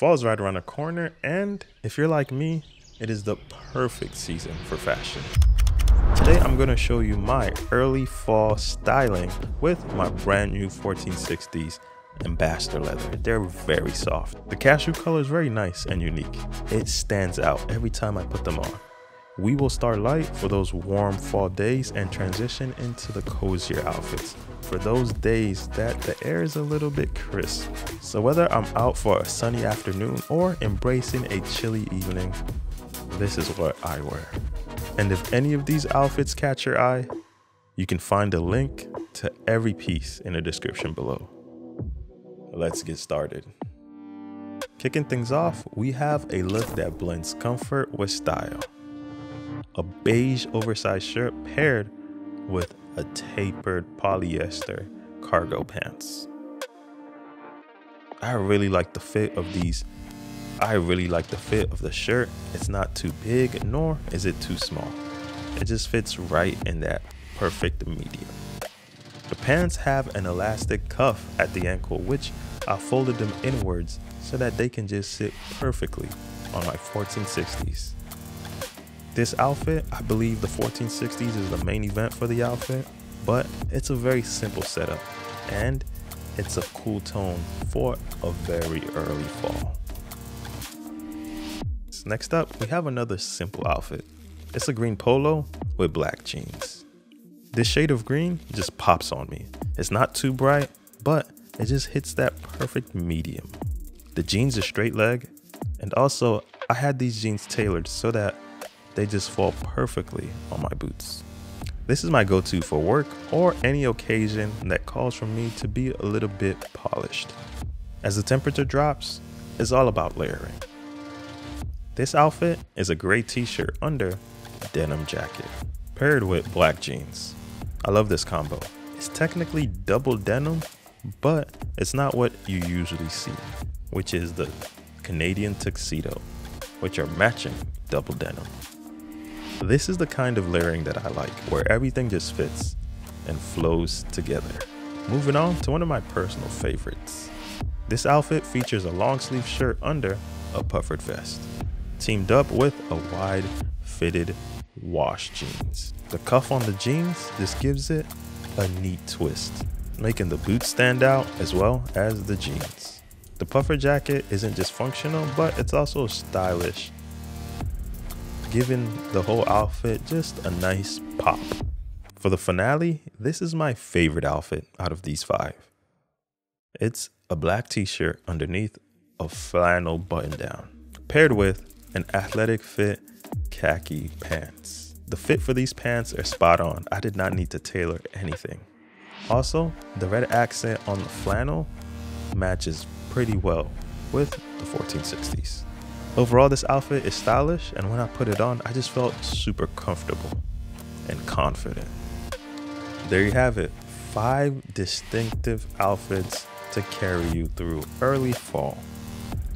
Fall's right around the corner, and if you're like me, it is the perfect season for fashion. Today I'm going to show you my early fall styling with my brand new 1460s ambassador leather. They're very soft. The cashew color is very nice and unique. It stands out every time I put them on. We will start light for those warm fall days and transition into the cozier outfits for those days that the air is a little bit crisp. So whether I'm out for a sunny afternoon or embracing a chilly evening, this is what I wear. And if any of these outfits catch your eye, you can find a link to every piece in the description below. Let's get started. Kicking things off, we have a look that blends comfort with style. A beige oversized shirt paired with a tapered polyester cargo pants. I really like the fit of these. I really like the fit of the shirt. It's not too big, nor is it too small. It just fits right in that perfect medium. The pants have an elastic cuff at the ankle, which I folded them inwards so that they can just sit perfectly on my 1460s. This outfit, I believe the 1460s is the main event for the outfit, but it's a very simple setup and it's a cool tone for a very early fall. Next up, we have another simple outfit. It's a green polo with black jeans. This shade of green just pops on me. It's not too bright, but it just hits that perfect medium. The jeans are straight leg, and also I had these jeans tailored so that they just fall perfectly on my boots. This is my go-to for work or any occasion that calls for me to be a little bit polished. As the temperature drops, it's all about layering. This outfit is a gray t-shirt under a denim jacket, paired with black jeans. I love this combo. It's technically double denim, but it's not what you usually see, which is the Canadian tuxedo, which are matching double denim. This is the kind of layering that I like, where everything just fits and flows together. Moving on to one of my personal favorites. This outfit features a long sleeve shirt under a puffered vest, teamed up with a wide fitted wash jeans. The cuff on the jeans just gives it a neat twist, making the boots stand out as well as the jeans. The puffer jacket isn't just functional, but it's also stylish giving the whole outfit just a nice pop. For the finale, this is my favorite outfit out of these five. It's a black t-shirt underneath a flannel button down, paired with an athletic fit khaki pants. The fit for these pants are spot on. I did not need to tailor anything. Also, the red accent on the flannel matches pretty well with the 1460s. Overall, this outfit is stylish, and when I put it on, I just felt super comfortable and confident. There you have it, five distinctive outfits to carry you through early fall,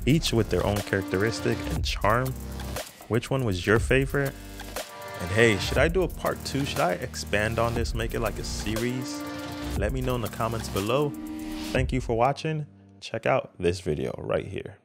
each with their own characteristic and charm. Which one was your favorite? And hey, should I do a part two? Should I expand on this, make it like a series? Let me know in the comments below. Thank you for watching. Check out this video right here.